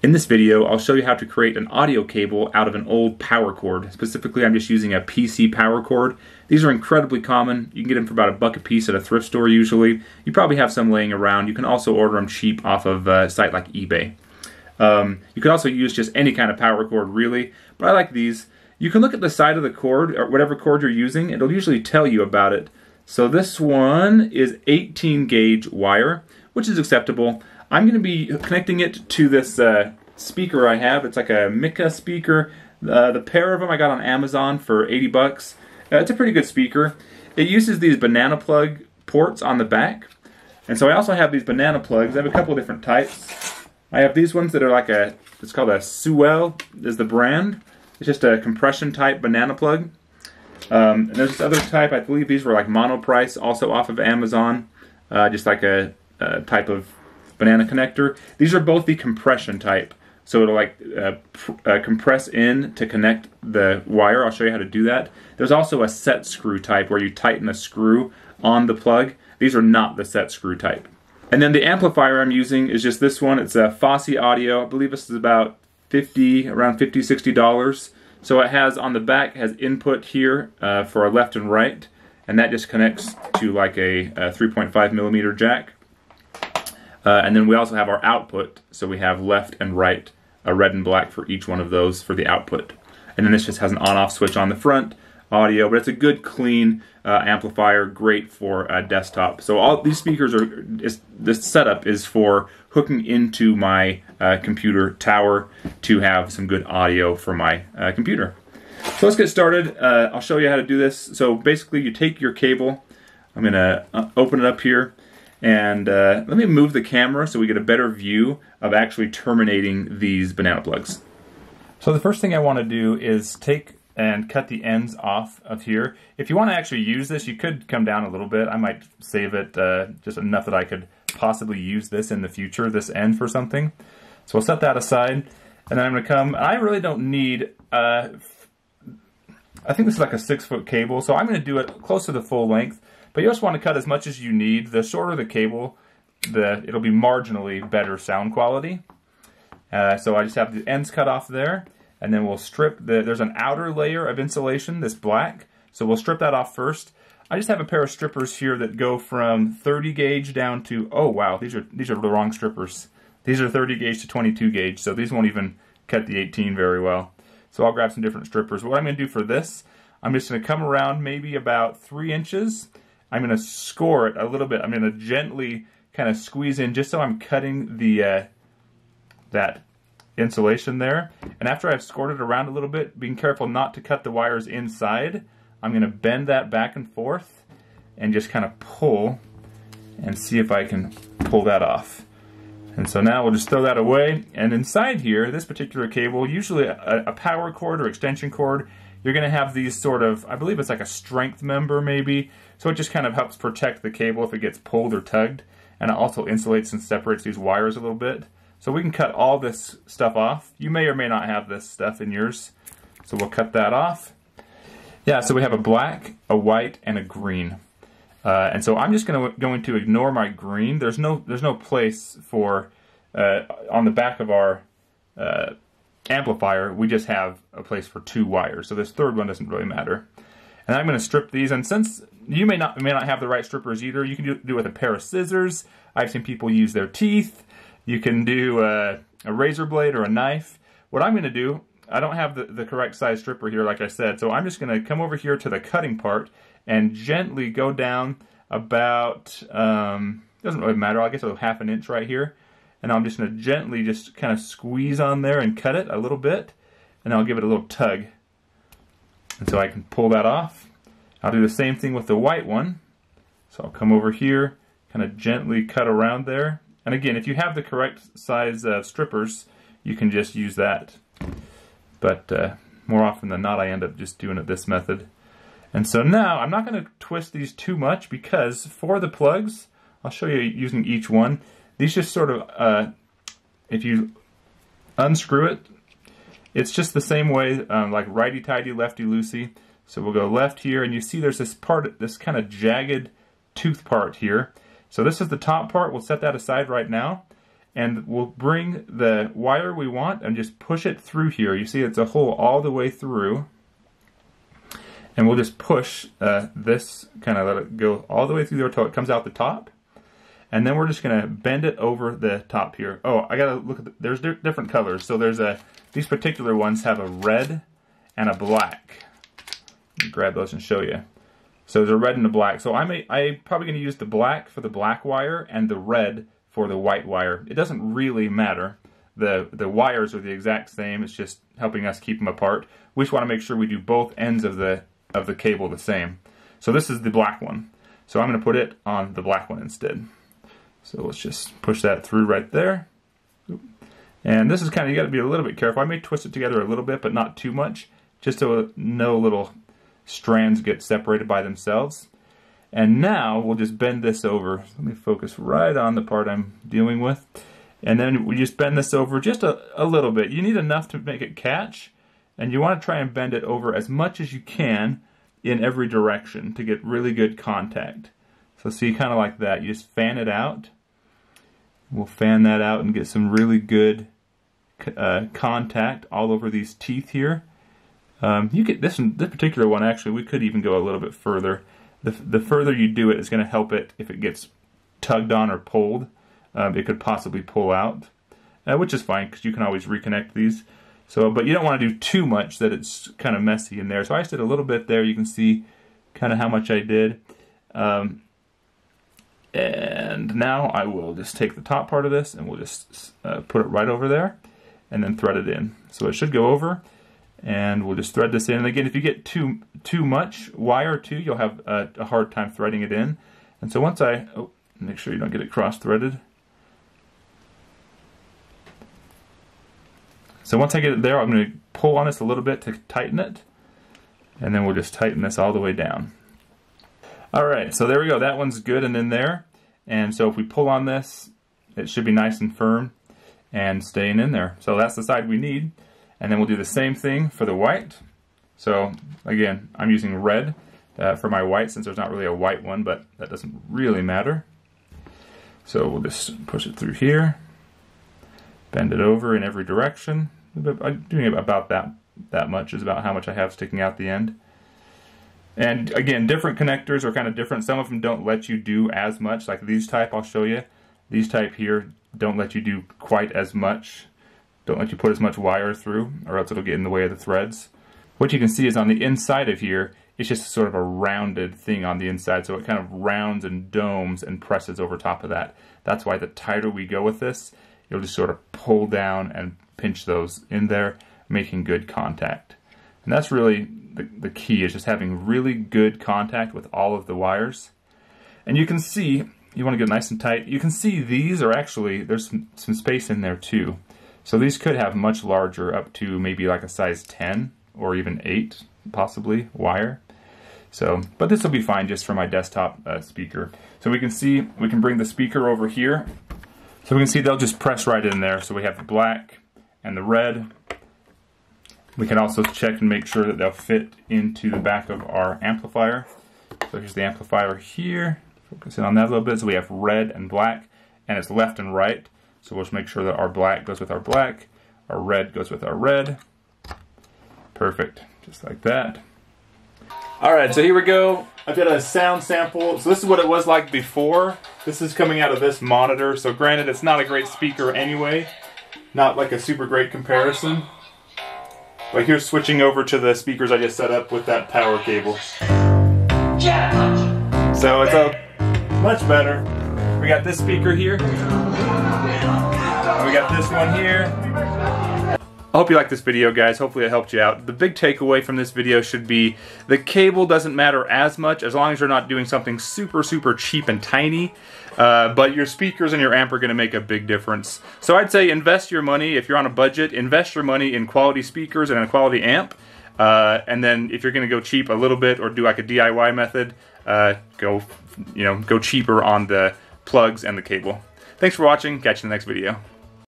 In this video, I'll show you how to create an audio cable out of an old power cord. Specifically, I'm just using a PC power cord. These are incredibly common. You can get them for about a buck a piece at a thrift store usually. You probably have some laying around. You can also order them cheap off of a site like eBay. Um, you can also use just any kind of power cord really, but I like these. You can look at the side of the cord, or whatever cord you're using, it'll usually tell you about it. So this one is 18 gauge wire, which is acceptable. I'm going to be connecting it to this uh, speaker I have. It's like a Micca speaker. Uh, the pair of them I got on Amazon for 80 bucks. Uh, it's a pretty good speaker. It uses these banana plug ports on the back. And so I also have these banana plugs. I have a couple different types. I have these ones that are like a, it's called a Sewell is the brand. It's just a compression type banana plug. Um, and there's this other type, I believe these were like Monoprice, also off of Amazon. Uh, just like a, a type of banana connector. These are both the compression type. So it'll like uh, uh, compress in to connect the wire. I'll show you how to do that. There's also a set screw type where you tighten a screw on the plug. These are not the set screw type. And then the amplifier I'm using is just this one. It's a Fosi Audio. I believe this is about 50, around 50, 60 dollars. So it has on the back has input here uh, for a left and right, and that just connects to like a, a 3.5 millimeter jack. Uh, and then we also have our output, so we have left and right, a red and black for each one of those for the output. And then this just has an on-off switch on the front, audio, but it's a good, clean uh, amplifier, great for a desktop. So all these speakers are, is, this setup is for hooking into my uh, computer tower to have some good audio for my uh, computer. So let's get started. Uh, I'll show you how to do this. So basically you take your cable, I'm gonna open it up here, and uh, let me move the camera so we get a better view of actually terminating these banana plugs. So the first thing I want to do is take and cut the ends off of here. If you want to actually use this, you could come down a little bit. I might save it uh, just enough that I could possibly use this in the future, this end for something. So we'll set that aside. And then I'm going to come, I really don't need, uh, I think this is like a six foot cable, so I'm going to do it close to the full length. But you just want to cut as much as you need. The shorter the cable, the it'll be marginally better sound quality. Uh, so I just have the ends cut off there, and then we'll strip the, there's an outer layer of insulation, this black, so we'll strip that off first. I just have a pair of strippers here that go from 30 gauge down to, oh wow, these are, these are the wrong strippers. These are 30 gauge to 22 gauge, so these won't even cut the 18 very well. So I'll grab some different strippers. What I'm going to do for this, I'm just going to come around maybe about 3 inches. I'm going to score it a little bit. I'm going to gently kind of squeeze in just so I'm cutting the uh, that insulation there. And after I've scored it around a little bit, being careful not to cut the wires inside, I'm going to bend that back and forth and just kind of pull and see if I can pull that off. And so now we'll just throw that away. And inside here, this particular cable, usually a, a power cord or extension cord, you're going to have these sort of, I believe it's like a strength member maybe. So it just kind of helps protect the cable if it gets pulled or tugged. And it also insulates and separates these wires a little bit. So we can cut all this stuff off. You may or may not have this stuff in yours. So we'll cut that off. Yeah, so we have a black, a white, and a green. Uh, and so I'm just gonna, going to ignore my green. There's no there's no place for uh, on the back of our uh, amplifier. We just have a place for two wires. So this third one doesn't really matter. And I'm going to strip these. And since you may not may not have the right strippers either, you can do, do it with a pair of scissors. I've seen people use their teeth. You can do a, a razor blade or a knife. What I'm going to do, I don't have the, the correct size stripper here, like I said. So I'm just going to come over here to the cutting part and gently go down about, um, doesn't really matter, I guess a half an inch right here. And I'm just going to gently just kind of squeeze on there and cut it a little bit. And I'll give it a little tug. And so I can pull that off. I'll do the same thing with the white one. So I'll come over here, kind of gently cut around there. And again, if you have the correct size uh, strippers, you can just use that. But uh, more often than not, I end up just doing it this method. And so now, I'm not going to twist these too much because for the plugs, I'll show you using each one. These just sort of, uh, if you unscrew it, it's just the same way, um, like righty-tighty, lefty-loosey. So we'll go left here, and you see there's this part, this kind of jagged tooth part here. So this is the top part. We'll set that aside right now. and we'll bring the wire we want and just push it through here. You see it's a hole all the way through. And we'll just push uh, this, kind of let it go all the way through there until it comes out the top. And then we're just going to bend it over the top here. Oh, I got to look at, the, there's different colors. So there's a, these particular ones have a red and a black. grab those and show you. So there's a red and a black. So I'm, a, I'm probably going to use the black for the black wire and the red for the white wire. It doesn't really matter. The, the wires are the exact same. It's just helping us keep them apart. We just want to make sure we do both ends of the, of the cable the same. So this is the black one. So I'm going to put it on the black one instead. So let's just push that through right there. And this is kind of, you got to be a little bit careful. I may twist it together a little bit, but not too much, just so no little strands get separated by themselves. And now we'll just bend this over. Let me focus right on the part I'm dealing with. And then we just bend this over just a, a little bit. You need enough to make it catch, and you want to try and bend it over as much as you can in every direction to get really good contact. So see, kind of like that. You just fan it out We'll fan that out and get some really good uh, contact all over these teeth here. Um, you get this this particular one actually we could even go a little bit further. The the further you do it is going to help it if it gets tugged on or pulled. Um, it could possibly pull out, uh, which is fine because you can always reconnect these. So, but you don't want to do too much that it's kind of messy in there. So I just did a little bit there. You can see kind of how much I did. Um, and now I will just take the top part of this and we'll just uh, put it right over there and then thread it in. So it should go over and we'll just thread this in. And again, if you get too too much wire too, you'll have a, a hard time threading it in. And so once I, oh, make sure you don't get it cross-threaded. So once I get it there, I'm going to pull on this a little bit to tighten it. And then we'll just tighten this all the way down. All right, so there we go. That one's good and in there. And so if we pull on this, it should be nice and firm and staying in there. So that's the side we need. And then we'll do the same thing for the white. So again, I'm using red uh, for my white since there's not really a white one, but that doesn't really matter. So we'll just push it through here, bend it over in every direction. I'm doing about that, that much is about how much I have sticking out the end. And again, different connectors are kind of different. Some of them don't let you do as much, like these type I'll show you. These type here don't let you do quite as much. Don't let you put as much wire through, or else it'll get in the way of the threads. What you can see is on the inside of here, it's just sort of a rounded thing on the inside, so it kind of rounds and domes and presses over top of that. That's why the tighter we go with this, you'll just sort of pull down and pinch those in there, making good contact. And that's really the, the key is just having really good contact with all of the wires. And you can see, you want to get nice and tight, you can see these are actually, there's some, some space in there too. So these could have much larger, up to maybe like a size 10 or even 8 possibly wire. So, but this will be fine just for my desktop uh, speaker. So we can see, we can bring the speaker over here. So we can see they'll just press right in there. So we have the black and the red we can also check and make sure that they'll fit into the back of our amplifier. So here's the amplifier here. Focusing on that a little bit. So we have red and black, and it's left and right. So we'll just make sure that our black goes with our black, our red goes with our red. Perfect, just like that. All right, so here we go. I've got a sound sample. So this is what it was like before. This is coming out of this monitor. So granted, it's not a great speaker anyway. Not like a super great comparison. But here's switching over to the speakers I just set up with that power cable. So it's a much better. We got this speaker here. We got this one here. I hope you liked this video guys, hopefully it helped you out. The big takeaway from this video should be the cable doesn't matter as much as long as you're not doing something super super cheap and tiny. Uh, but your speakers and your amp are going to make a big difference. So I'd say invest your money, if you're on a budget, invest your money in quality speakers and a quality amp. Uh, and then if you're going to go cheap a little bit or do like a DIY method, uh, go, you know, go cheaper on the plugs and the cable. Thanks for watching. Catch you in the next video.